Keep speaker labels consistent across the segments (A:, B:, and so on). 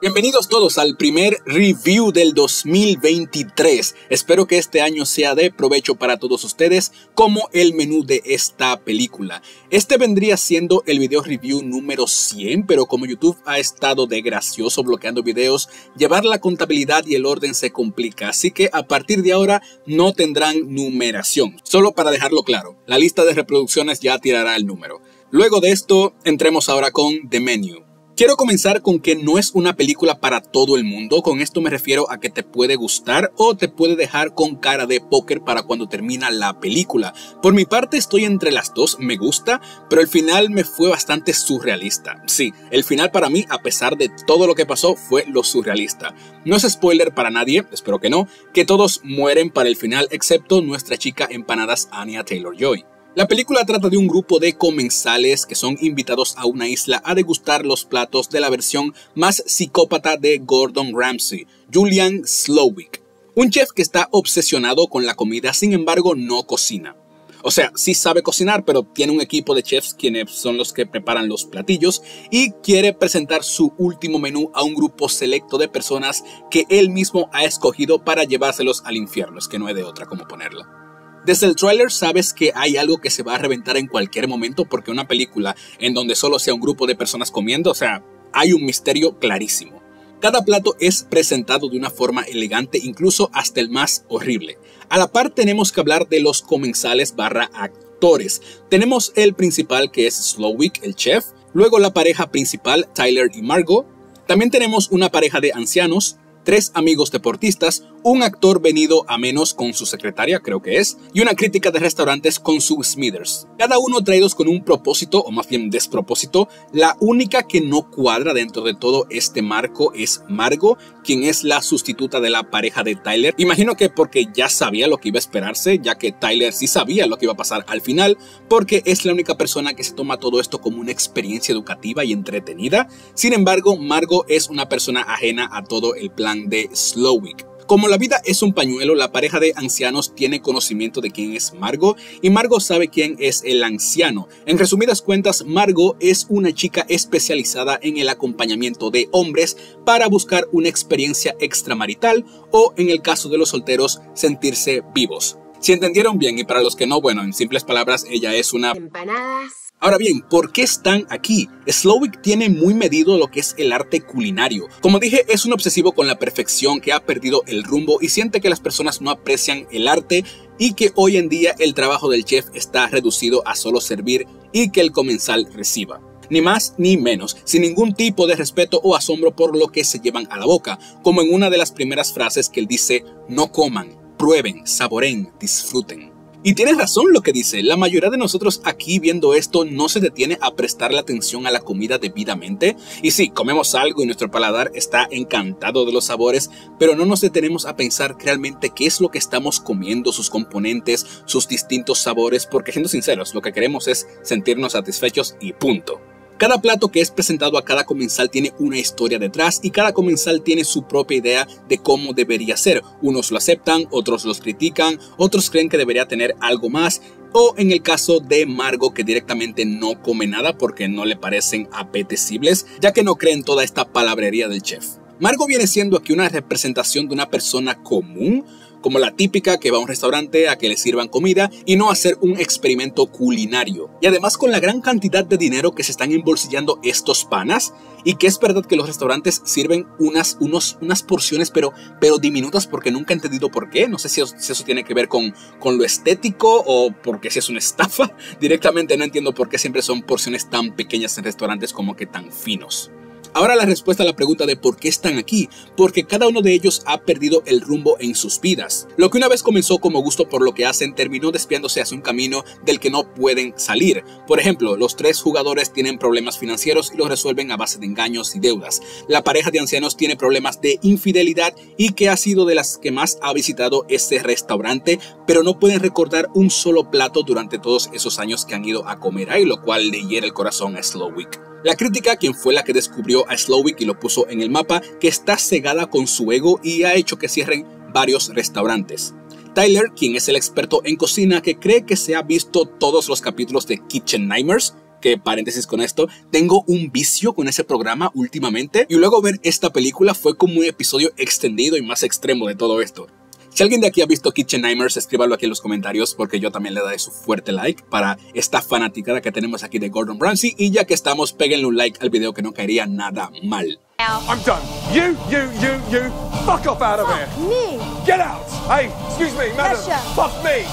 A: Bienvenidos todos al primer review del 2023. Espero que este año sea de provecho para todos ustedes como el menú de esta película. Este vendría siendo el video review número 100, pero como YouTube ha estado de gracioso bloqueando videos, llevar la contabilidad y el orden se complica, así que a partir de ahora no tendrán numeración. Solo para dejarlo claro, la lista de reproducciones ya tirará el número. Luego de esto, entremos ahora con The Menu. Quiero comenzar con que no es una película para todo el mundo, con esto me refiero a que te puede gustar o te puede dejar con cara de póker para cuando termina la película. Por mi parte estoy entre las dos, me gusta, pero el final me fue bastante surrealista. Sí, el final para mí, a pesar de todo lo que pasó, fue lo surrealista. No es spoiler para nadie, espero que no, que todos mueren para el final excepto nuestra chica empanadas Anya Taylor-Joy. La película trata de un grupo de comensales que son invitados a una isla a degustar los platos de la versión más psicópata de Gordon Ramsay, Julian Slowick, un chef que está obsesionado con la comida, sin embargo no cocina. O sea, sí sabe cocinar, pero tiene un equipo de chefs quienes son los que preparan los platillos y quiere presentar su último menú a un grupo selecto de personas que él mismo ha escogido para llevárselos al infierno, es que no hay de otra como ponerlo. Desde el tráiler sabes que hay algo que se va a reventar en cualquier momento porque una película en donde solo sea un grupo de personas comiendo, o sea, hay un misterio clarísimo. Cada plato es presentado de una forma elegante, incluso hasta el más horrible. A la par tenemos que hablar de los comensales barra actores. Tenemos el principal que es Slowick, el chef, luego la pareja principal Tyler y Margot, también tenemos una pareja de ancianos, tres amigos deportistas, un actor venido a menos con su secretaria, creo que es, y una crítica de restaurantes con su Smithers. Cada uno traídos con un propósito, o más bien despropósito. La única que no cuadra dentro de todo este marco es Margot, quien es la sustituta de la pareja de Tyler. Imagino que porque ya sabía lo que iba a esperarse, ya que Tyler sí sabía lo que iba a pasar al final, porque es la única persona que se toma todo esto como una experiencia educativa y entretenida. Sin embargo, Margot es una persona ajena a todo el plan de Slowick. Como la vida es un pañuelo, la pareja de ancianos tiene conocimiento de quién es Margot y Margot sabe quién es el anciano. En resumidas cuentas, Margot es una chica especializada en el acompañamiento de hombres para buscar una experiencia extramarital o, en el caso de los solteros, sentirse vivos. Si entendieron bien y para los que no, bueno, en simples palabras, ella es una... Empanadas Ahora bien, ¿por qué están aquí? Slowick tiene muy medido lo que es el arte culinario. Como dije, es un obsesivo con la perfección que ha perdido el rumbo y siente que las personas no aprecian el arte y que hoy en día el trabajo del chef está reducido a solo servir y que el comensal reciba ni más ni menos, sin ningún tipo de respeto o asombro por lo que se llevan a la boca, como en una de las primeras frases que él dice, no coman, prueben, saboren, disfruten. Y tienes razón lo que dice, la mayoría de nosotros aquí viendo esto no se detiene a prestarle atención a la comida debidamente. Y sí, comemos algo y nuestro paladar está encantado de los sabores, pero no nos detenemos a pensar realmente qué es lo que estamos comiendo, sus componentes, sus distintos sabores, porque siendo sinceros, lo que queremos es sentirnos satisfechos y punto. Cada plato que es presentado a cada comensal tiene una historia detrás y cada comensal tiene su propia idea de cómo debería ser. Unos lo aceptan, otros los critican, otros creen que debería tener algo más o en el caso de Margo que directamente no come nada porque no le parecen apetecibles, ya que no creen toda esta palabrería del chef. Margo viene siendo aquí una representación de una persona común, como la típica que va a un restaurante a que le sirvan comida y no hacer un experimento culinario. Y además con la gran cantidad de dinero que se están embolsillando estos panas, y que es verdad que los restaurantes sirven unas, unos, unas porciones pero, pero diminutas porque nunca he entendido por qué. No sé si, si eso tiene que ver con, con lo estético o porque si es una estafa. Directamente no entiendo por qué siempre son porciones tan pequeñas en restaurantes como que tan finos. Ahora la respuesta a la pregunta de por qué están aquí, porque cada uno de ellos ha perdido el rumbo en sus vidas. Lo que una vez comenzó como gusto por lo que hacen terminó desviándose hacia un camino del que no pueden salir. Por ejemplo, los tres jugadores tienen problemas financieros y los resuelven a base de engaños y deudas. La pareja de ancianos tiene problemas de infidelidad y que ha sido de las que más ha visitado este restaurante, pero no pueden recordar un solo plato durante todos esos años que han ido a comer ahí, lo cual le hiere el corazón a Slowick. La crítica, quien fue la que descubrió a Slowick y lo puso en el mapa, que está cegada con su ego y ha hecho que cierren varios restaurantes. Tyler, quien es el experto en cocina que cree que se ha visto todos los capítulos de Kitchen Nightmares, que paréntesis con esto, tengo un vicio con ese programa últimamente y luego ver esta película fue como un episodio extendido y más extremo de todo esto. Si alguien de aquí ha visto Kitchen Nightmares, escríbalo aquí en los comentarios porque yo también le daré su fuerte like para esta fanaticada que tenemos aquí de Gordon Ramsay. Y ya que estamos, péguenle un like al video que no caería nada mal. I'm done. You, you, you, you, fuck off out of here. Me. Get out. Hey, excuse me, madam. Fuck me.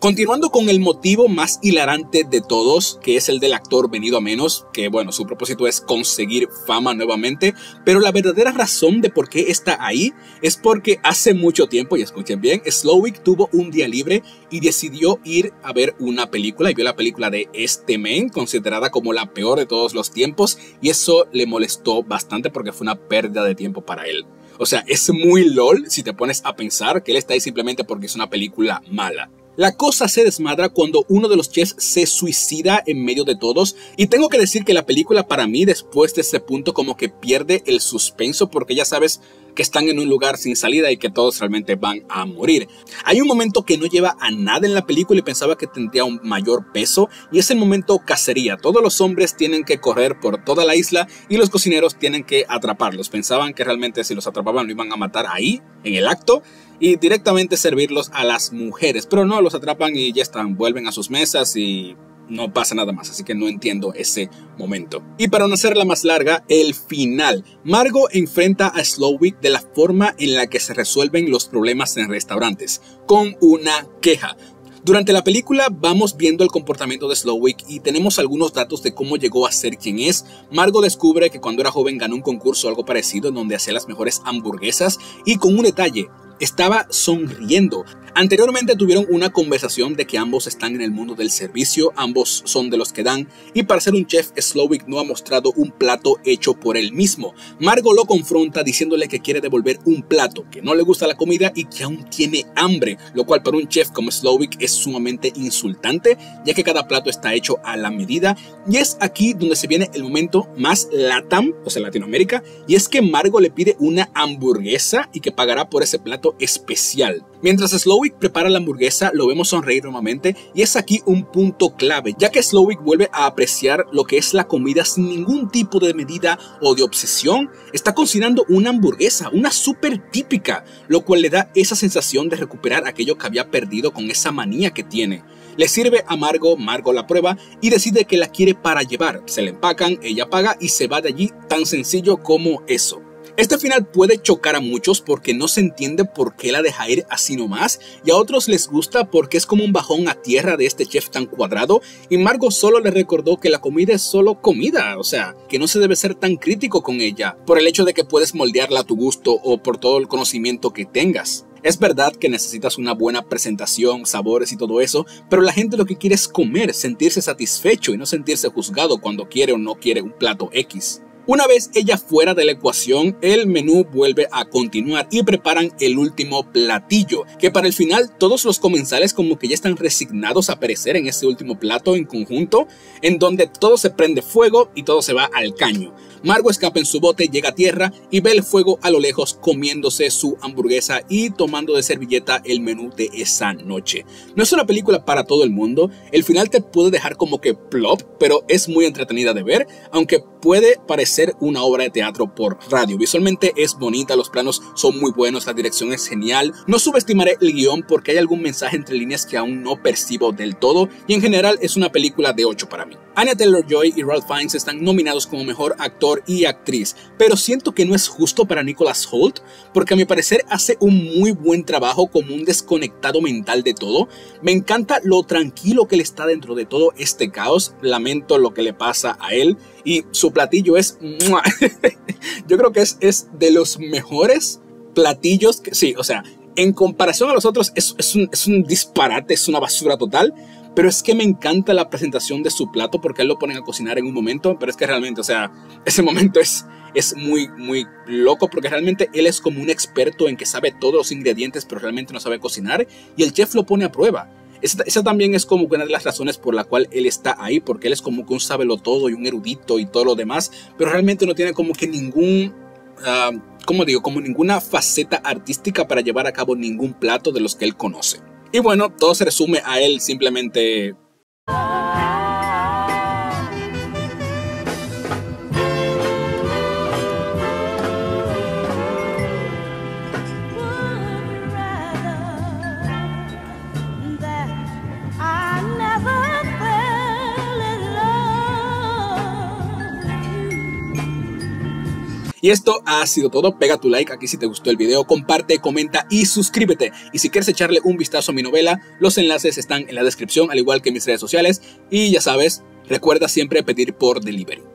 A: Continuando con el motivo más hilarante de todos, que es el del actor venido a menos, que bueno, su propósito es conseguir fama nuevamente, pero la verdadera razón de por qué está ahí es porque hace mucho tiempo, y escuchen bien, Slowick tuvo un día libre y decidió ir a ver una película y vio la película de este men, considerada como la peor de todos los tiempos, y eso le molestó bastante porque fue una pérdida de tiempo para él. O sea, es muy lol si te pones a pensar que él está ahí simplemente porque es una película mala. La cosa se desmadra cuando uno de los chefs se suicida en medio de todos y tengo que decir que la película para mí después de ese punto como que pierde el suspenso porque ya sabes que están en un lugar sin salida y que todos realmente van a morir. Hay un momento que no lleva a nada en la película y pensaba que tendría un mayor peso y es el momento cacería. Todos los hombres tienen que correr por toda la isla y los cocineros tienen que atraparlos. Pensaban que realmente si los atrapaban lo iban a matar ahí, en el acto, y directamente servirlos a las mujeres. Pero no, los atrapan y ya están, vuelven a sus mesas y no pasa nada más, así que no entiendo ese momento. Y para no hacerla más larga, el final. Margot enfrenta a Slowick de la forma en la que se resuelven los problemas en restaurantes, con una queja. Durante la película vamos viendo el comportamiento de Slowick y tenemos algunos datos de cómo llegó a ser quien es. Margot descubre que cuando era joven ganó un concurso algo parecido en donde hacía las mejores hamburguesas y con un detalle, estaba sonriendo. Anteriormente tuvieron una conversación de que ambos están en el mundo del servicio, ambos son de los que dan, y para ser un chef, Slowick no ha mostrado un plato hecho por él mismo. Margo lo confronta diciéndole que quiere devolver un plato, que no le gusta la comida y que aún tiene hambre, lo cual para un chef como Slowick es sumamente insultante, ya que cada plato está hecho a la medida, y es aquí donde se viene el momento más latam, o sea Latinoamérica, y es que Margo le pide una hamburguesa y que pagará por ese plato especial. Mientras Slowick prepara la hamburguesa, lo vemos sonreír nuevamente y es aquí un punto clave, ya que Slowick vuelve a apreciar lo que es la comida sin ningún tipo de medida o de obsesión. Está cocinando una hamburguesa, una súper típica, lo cual le da esa sensación de recuperar aquello que había perdido con esa manía que tiene. Le sirve a Margo, Margo la prueba y decide que la quiere para llevar. Se la empacan, ella paga y se va de allí tan sencillo como eso. Este final puede chocar a muchos porque no se entiende por qué la deja ir así nomás y a otros les gusta porque es como un bajón a tierra de este chef tan cuadrado y Margo solo le recordó que la comida es solo comida, o sea, que no se debe ser tan crítico con ella por el hecho de que puedes moldearla a tu gusto o por todo el conocimiento que tengas. Es verdad que necesitas una buena presentación, sabores y todo eso, pero la gente lo que quiere es comer, sentirse satisfecho y no sentirse juzgado cuando quiere o no quiere un plato X. Una vez ella fuera de la ecuación, el menú vuelve a continuar y preparan el último platillo, que para el final todos los comensales como que ya están resignados a perecer en ese último plato en conjunto, en donde todo se prende fuego y todo se va al caño. Margo escapa en su bote, llega a tierra y ve el fuego a lo lejos comiéndose su hamburguesa y tomando de servilleta el menú de esa noche. No es una película para todo el mundo, el final te puede dejar como que plop, pero es muy entretenida de ver, aunque puede parecer una obra de teatro por radio. Visualmente es bonita, los planos son muy buenos, la dirección es genial. No subestimaré el guion porque hay algún mensaje entre líneas que aún no percibo del todo y en general es una película de 8 para mí. Anya Taylor-Joy y Ralph Fiennes están nominados como mejor actor y actriz, pero siento que no es justo para Nicholas Holt porque a mi parecer hace un muy buen trabajo como un desconectado mental de todo. Me encanta lo tranquilo que le está dentro de todo este caos, lamento lo que le pasa a él y su platillo es... Yo creo que es, es de los mejores platillos que sí, o sea, en comparación a los otros es, es un disparate, es una basura total, pero es que me encanta la presentación de su plato porque él lo ponen a cocinar en un momento, pero es que realmente, o sea, ese momento es, es muy, muy loco porque realmente él es como un experto en que sabe todos los ingredientes, pero realmente no sabe cocinar y el chef lo pone a prueba. Esa, también es como una de las razones por la cual él está ahí, porque él es como que un sábelo todo y un erudito y todo lo demás, pero realmente no tiene como que ningún, uh, ¿cómo digo? Como ninguna faceta artística para llevar a cabo ningún plato de los que él conoce. Y bueno, todo se resume a él simplemente Y esto ha sido todo, pega tu like aquí si te gustó el video, comparte, comenta y suscríbete. Y si quieres echarle un vistazo a mi novela, los enlaces están en la descripción, al igual que mis redes sociales. Y ya sabes, recuerda siempre pedir por delivery.